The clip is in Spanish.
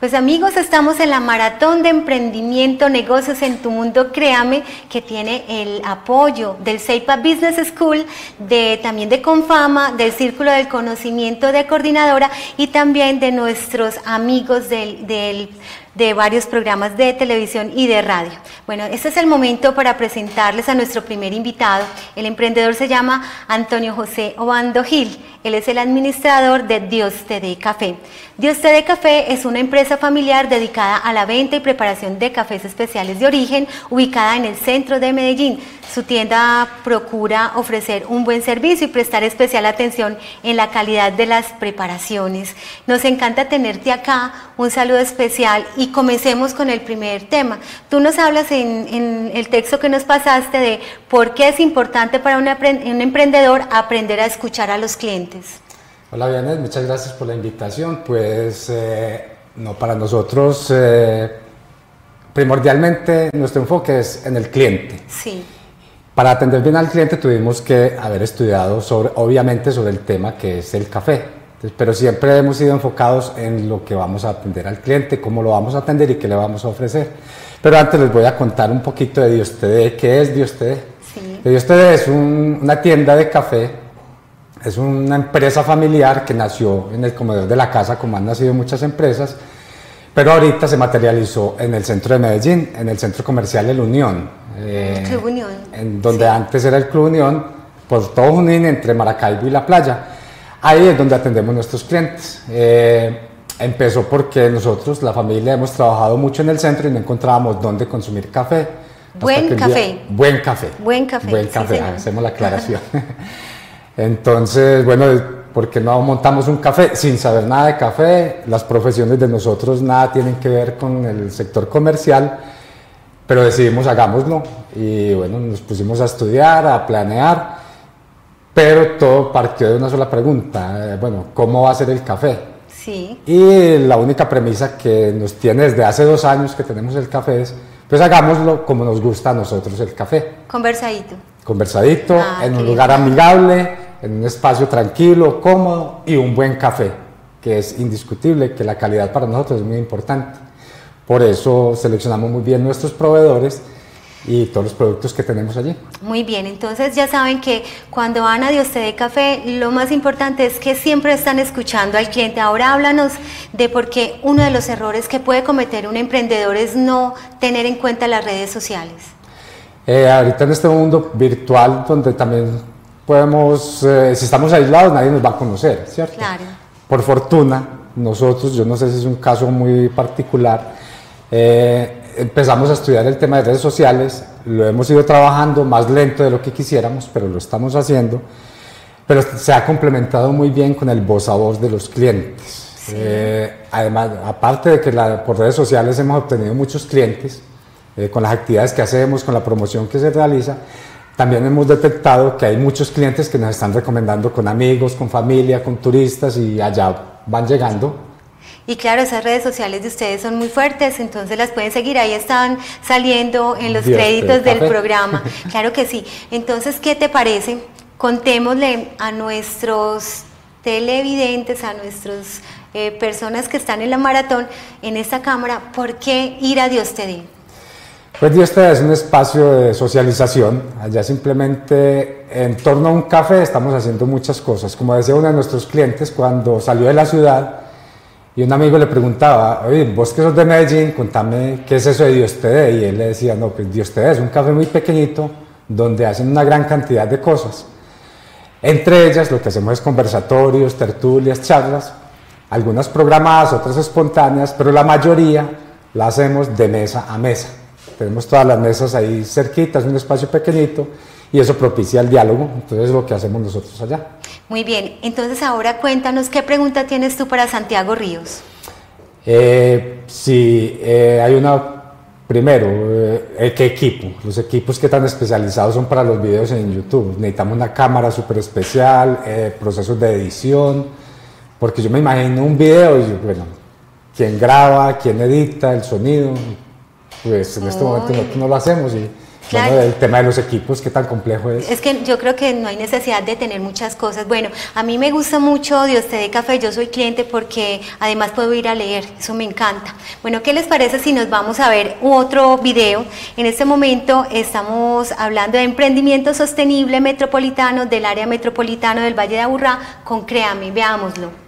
Pues amigos, estamos en la maratón de emprendimiento, negocios en tu mundo, créame, que tiene el apoyo del CEIPA Business School, de, también de Confama, del Círculo del Conocimiento de Coordinadora y también de nuestros amigos del, del de varios programas de televisión y de radio. Bueno, este es el momento para presentarles a nuestro primer invitado. El emprendedor se llama Antonio José Obando Gil. Él es el administrador de Dios Te Dé Café. Dios Te Dé Café es una empresa familiar dedicada a la venta y preparación de cafés especiales de origen, ubicada en el centro de Medellín. Su tienda procura ofrecer un buen servicio y prestar especial atención en la calidad de las preparaciones. Nos encanta tenerte acá. Un saludo especial y comencemos con el primer tema. Tú nos hablas en, el texto que nos pasaste de por qué es importante para un, emprendedor aprender a escuchar a los clientes. Hola, Vianet, muchas gracias por la invitación. Pues eh, no, para nosotros eh, primordialmente nuestro enfoque es en el cliente. Sí. Para atender bien al cliente tuvimos que haber estudiado sobre, obviamente sobre el tema que es el café pero siempre hemos sido enfocados en lo que vamos a atender al cliente, cómo lo vamos a atender y qué le vamos a ofrecer. Pero antes les voy a contar un poquito de Dios TD. ¿Qué es Dios TD? Sí. Dios TD es una tienda de café, es una empresa familiar que nació en el comedor de la casa, como han nacido muchas empresas, pero ahorita se materializó en el centro de Medellín, en el centro comercial El Unión. Eh, Club Unión. En donde antes era el Club Unión, por todo Junín, entre Maracaibo y La Playa. Ahí es donde atendemos nuestros clientes. Eh, empezó porque nosotros, la familia, hemos trabajado mucho en el centro y no encontrábamos dónde consumir café. Buen café. buen café. Buen café. Buen café, hacemos la aclaración. Entonces, bueno, porque no montamos un café sin saber nada de café, las profesiones de nosotros nada tienen que ver con el sector comercial, pero decidimos hagámoslo y bueno, nos pusimos a estudiar, a planear pero todo partió de una sola pregunta, eh, bueno, ¿cómo va a ser el café? Sí. Y la única premisa que nos tiene desde hace dos años que tenemos el café es, pues hagámoslo como nos gusta a nosotros el café. Conversadito. Conversadito, ah, en un lugar amigable, en un espacio tranquilo, cómodo y un buen café, que es indiscutible que la calidad para nosotros es muy importante. Por eso seleccionamos muy bien nuestros proveedores y todos los productos que tenemos allí. Muy bien, entonces ya saben que cuando van a Dios te dé café, lo más importante es que siempre están escuchando al cliente. Ahora háblanos de por qué uno de los errores que puede cometer un emprendedor es no tener en cuenta las redes sociales. Eh, ahorita en este mundo virtual donde también podemos, eh, si estamos aislados nadie nos va a conocer, ¿cierto? Claro. Por fortuna, nosotros, yo no sé si es un caso muy particular, eh, empezamos a estudiar el tema de redes sociales, lo hemos ido trabajando más lento de lo que quisiéramos, pero lo estamos haciendo, pero se ha complementado muy bien con el voz a voz de los clientes. Eh, además, aparte de que por redes sociales hemos obtenido muchos clientes, eh, con las actividades que hacemos, con la promoción que se realiza, también hemos detectado que hay muchos clientes que nos están recomendando con amigos, con familia, con turistas y allá van llegando y claro, esas redes sociales de ustedes son muy fuertes, entonces las pueden seguir, ahí están saliendo en los créditos del programa. Claro que sí. Entonces, ¿qué te parece? Contémosle a nuestros televidentes, a nuestras eh, personas que están en la maratón, en esta cámara, ¿por qué ir a Dios te dé? Pues Dios te es un espacio de socialización. Allá simplemente en torno a un café estamos haciendo muchas cosas. Como decía uno de nuestros clientes, cuando salió de la ciudad, y un amigo le preguntaba, oye, vos que sos de Medellín, contame qué es eso de Dios te. Y él le decía, no, pues Dios te es un café muy pequeñito donde hacen una gran cantidad de cosas. Entre ellas lo que hacemos es conversatorios, tertulias, charlas, algunas programadas, otras espontáneas, pero la mayoría la hacemos de mesa a mesa. Tenemos todas las mesas ahí cerquitas, un espacio pequeñito y eso propicia el diálogo. Entonces es lo que hacemos nosotros allá. Muy bien, entonces ahora cuéntanos qué pregunta tienes tú para Santiago Ríos. Eh, sí, eh, hay una, primero, eh, ¿qué equipo? Los equipos que tan especializados son para los videos en YouTube. Necesitamos una cámara súper especial, eh, procesos de edición, porque yo me imagino un video y bueno, ¿quién graba, quién edita el sonido? Pues en este momento nosotros no lo hacemos y Bueno, el tema de los equipos, ¿qué tan complejo es? Es que yo creo que no hay necesidad de tener muchas cosas. Bueno, a mí me gusta mucho Dios te dé café, yo soy cliente porque además puedo ir a leer, eso me encanta. Bueno, ¿qué les parece si nos vamos a ver otro video? En este momento estamos hablando de emprendimiento sostenible metropolitano del área metropolitana del Valle de Aburrá con Créame, veámoslo.